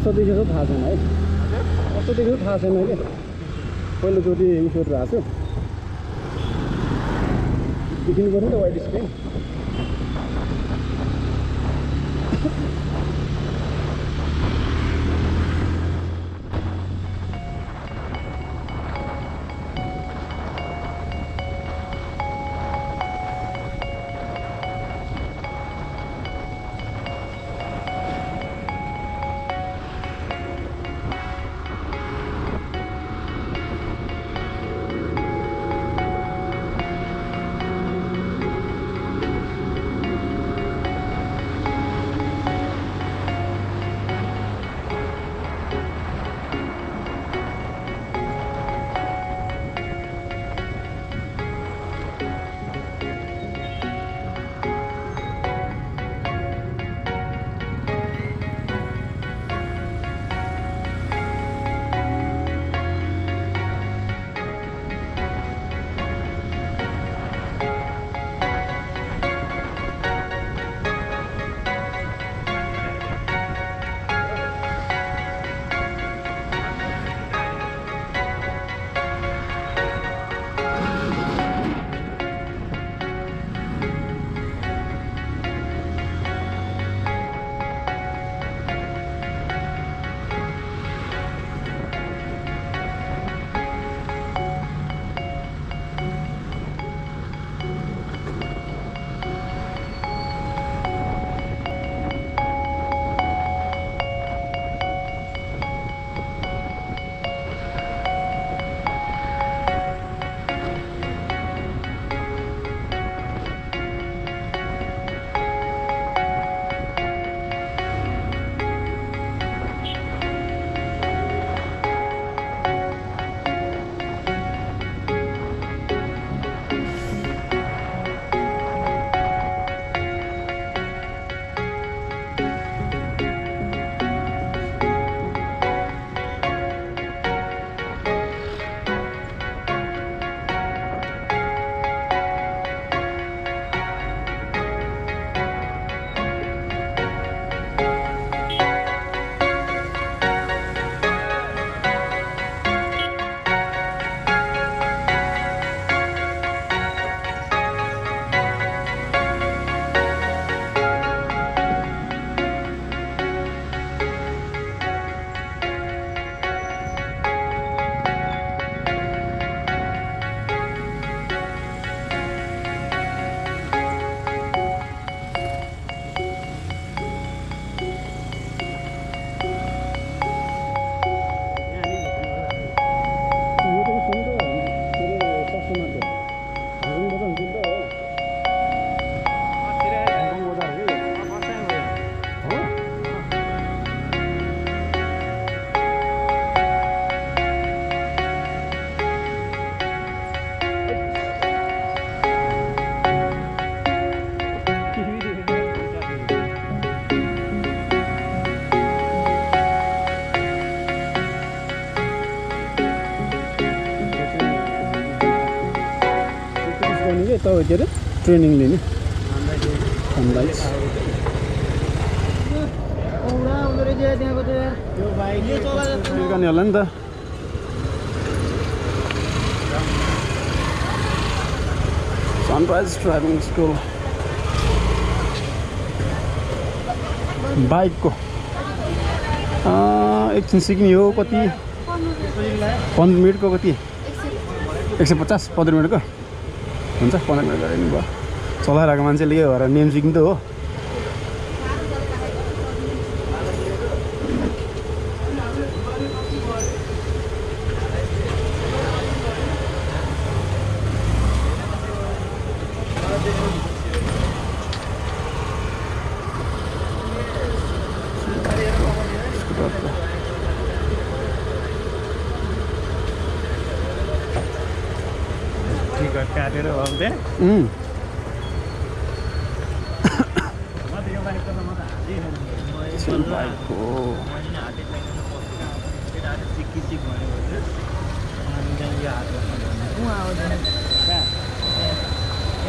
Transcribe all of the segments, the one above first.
कस्तो देखेको थाहा छैन है। कस्तो देखेको थाहा छैन कि। पहिलोचोटि उस गरेर आएको छु। देखिनु पऱ्यो नि त वाइट स्क्रिन कि अरे ट्रेनिङ लिने गर्ने होला नि त. सनराइज ड्राइभिङ स्कुल बाइकको एकछिन सिक्ने हो कति? पन्ध्र मिनटको कति? एक सय पचास पन्ध्र मिनटको? हुन्छ पन्ध्र मिनट नि भयो। चलाइरहेको मान्छेले के भएर नेम सिक्नु त हो। टिकट काटेर हो भने उम्, यो बाइक त म त हातै सेम बाइकको सिक्की सिक भन्यो भने अनि त्यहाँ यो हात बस्नु भन्यो ऊ आउँदैन कहाँ त्यो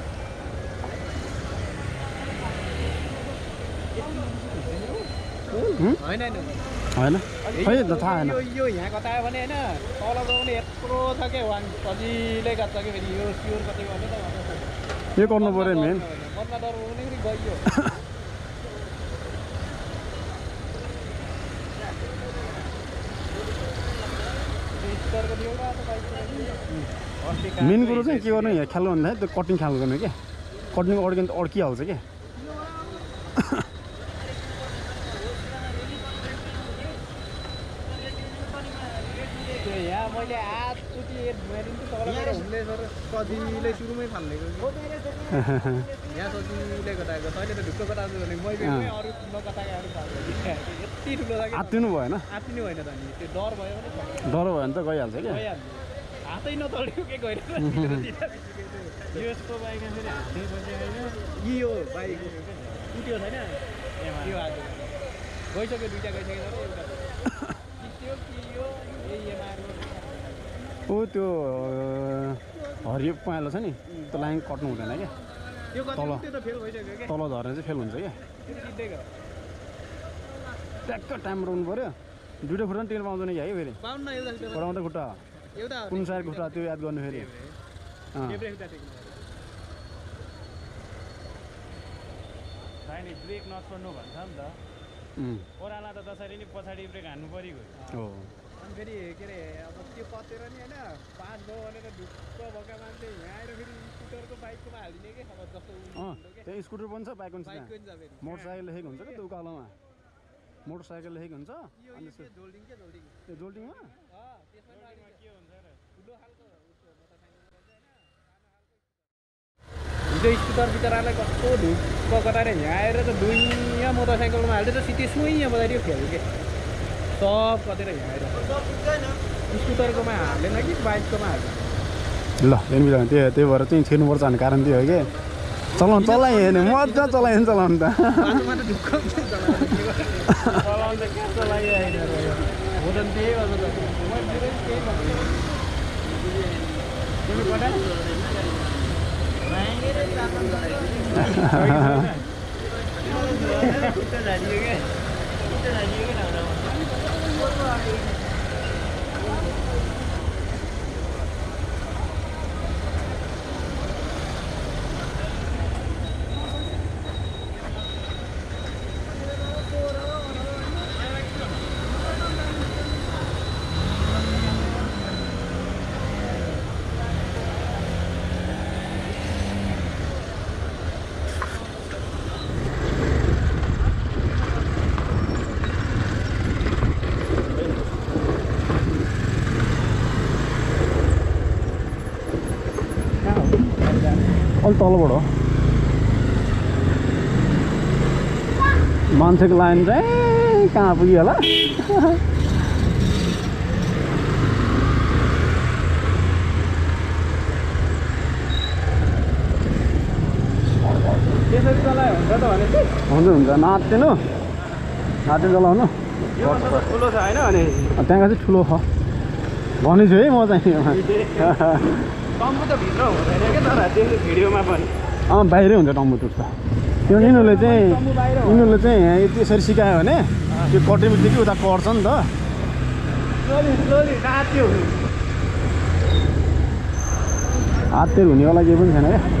होइन खै त थाहा होइन यो यहाँ कता आयो भने होइन तल गउने यत्रो छ क्या वाङ सजिलै गर्छ कि फेरि यो स्योर कति गर्ने त यो गर्नु पऱ्यो मेन डर हुने गइयो मेन कुरो चाहिँ के गर्नु यहाँ खेल्नु भन्दाखेरि त्यो कटिङ ख्याल गर्नु क्या कटिङ अड्किनु त अड्किहाल्छ क्या त्यो यहाँ मैले सजिलै सुरुमै यहाँ सजिलै कताएको तैँले त ढुक्क भने मैले। अरू अरू यति ठुलो आत्तिनु भएन। आत्तिनु होइन त त्यो डर भयो भने डर भयो भने त गइहाल्छ क्या। हातै नतड्यो के गएर यस्तो बाइकमा फेरि हातै बस्यो होइन। यो बाइक उठ्यो छैन? यो आज गइसक्यो दुइटा गइसक्यो एउटा ओ त्यो हरियो पहेँलो छ नि त्यो लाइन कट्नु हुँदैन क्या। तल। क्या? तल झरेर चाहिँ फेल हुन्छ क्या। ट्याक्क टाइम रोक्नु पऱ्यो दुइटा खुट्टा पनि टेल पाउँदैन कि है फेरि। पढाउँदा खुट्टा। एउटा कुन साइड खुट्टा त्यो याद गर्नु फेरि। ब्रेक नछोड्नु भन्छ नि त। ओह्राला त त्यसरी नि पछाडि ब्रेक हान्नु पऱ्यो। हो। अनि फेरि के अरे अब त्यो कतेर नि होइन पास भयो भनेर ढुक्क भएका मान्छे यहाँ आएर फेरि स्कुटरको बाइककोमा हालिदिने कि अब जस्तो के स्कुटर पनि छ बाइक पनि छ बाइकको त्यहाँ नि छ फेरि मोटरसाइकल लेखेको हुन्छ क्या त्यो उकालोमा मोटरसाइकल लेखेको हुन्छ अनि के के त्यो पनि के हिजो स्कुटर बिचरालाई कस्तो ढुक्क कताएर यहाँ आएर त दुनियाँ मोटरसाइकलमा हाल्दै त सिटी यहाँ बजाइदियो फेल के सब कतेर आएर स्कुटरकोमा हालेन कि बाइककोमा ल हेर्नु बित्दा त्यो त्यही भएर चाहिँ छिर्नुपर्छ भन्ने कारण त्यो हो कि चलाउनु चलाइ हेर्ने मजा चलायो भने चलाउनु त। चलाउनु त कहाँ चलाइरहेको हो त नि त्यही गर्नु त मैले धेरै त्यही भन्छु। तिमी पठाए? खुट्टा झारियो क्या खुट्टा झारियो क्या हाम्रोमा अलिक तलबाट मान्छेको लाइन चाहिँ कहाँ पुग्यो होला हुन्छ हुन्छ नाच्नु नाच्नु चलाउनु त्यहाँको चाहिँ ठुलो छ भनेछु है म चाहिँ त भित्र हुँदैन क्या तर त्यो भिडियोमा पनि। अँ बाहिरै हुन्छ टम्बु टुट्छ त्यो यिनीहरूले चाहिँ। यिनीहरूले चाहिँ यहाँ त्यसरी सिकायो भने त्यो कटे बित्तिकै उता कट्छ नि त। हाततिर हुनेवाला केही पनि छैन क्या।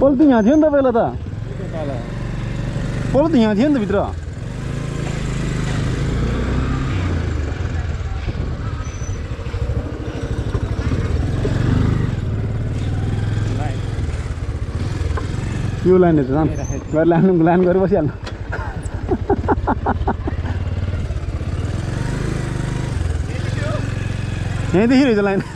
पहिला त यहाँ थियो नि त पहिला त। पहिला त यहाँ थियो नि त भित्र। यो लाइन त जानु गएर लानु लाइन गरेर बसिहाल्नु। यहीँदेखि रहेछ लाइन।